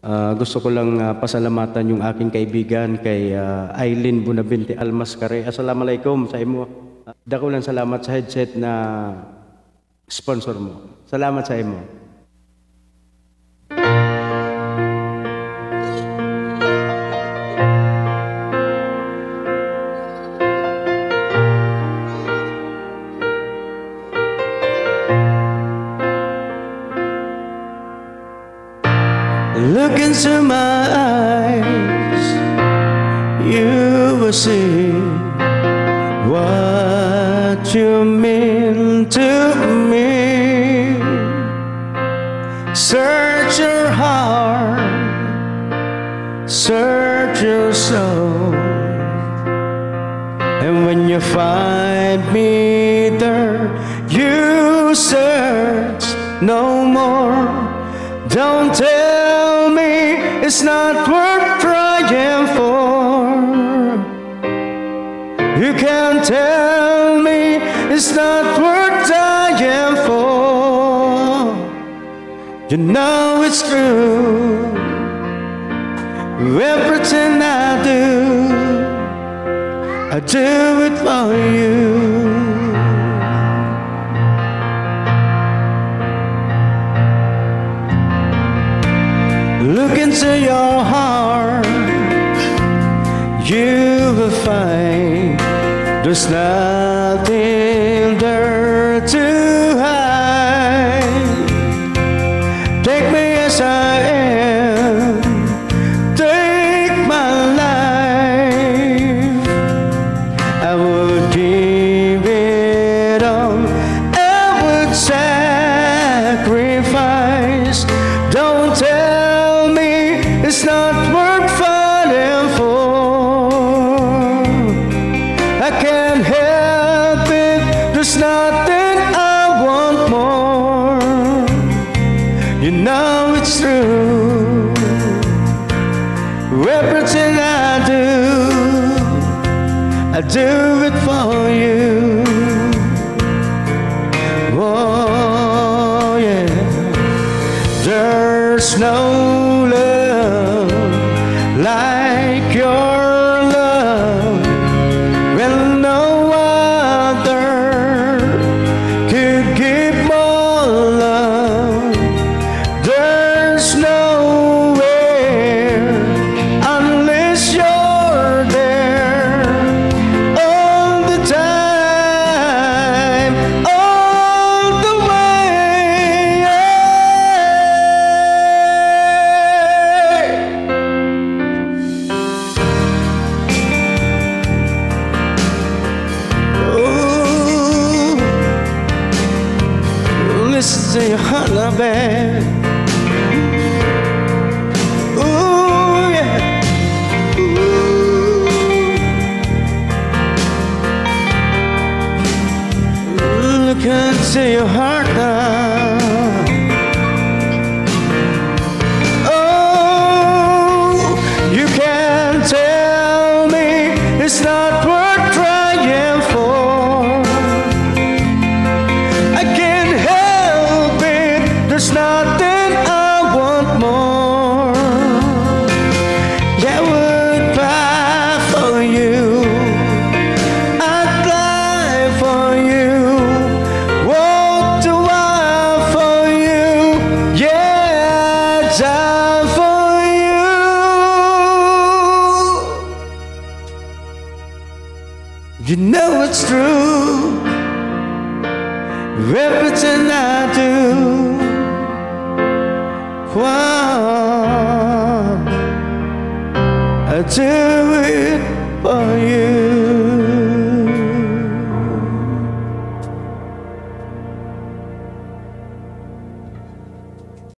Ah, gusto ko lang ah, pasalamatan yung aking kaibigan kay ah, Aileen Bunabinte Almascare. Assalamualaikum sa imo. Dako lang salamat sa headset na sponsor mo. Salamat sa imo. Into my eyes, you will see what you mean to me. Search your heart, search your soul, and when you find me there, you search no more. Don't me it's not worth trying for. You can't tell me it's not worth dying for. You know it's true. Everything I do, I do it for you. There's nothing there to hide. Take me as I am, take my life. I would give it all, I would sacrifice. I can't help it, there's nothing I want more. You know it's true. Everything I do, I do it for you. Heart, love, babe. Ooh, yeah. Ooh. Look into your heart now. You. Know it's true. Everything I do, wow, I do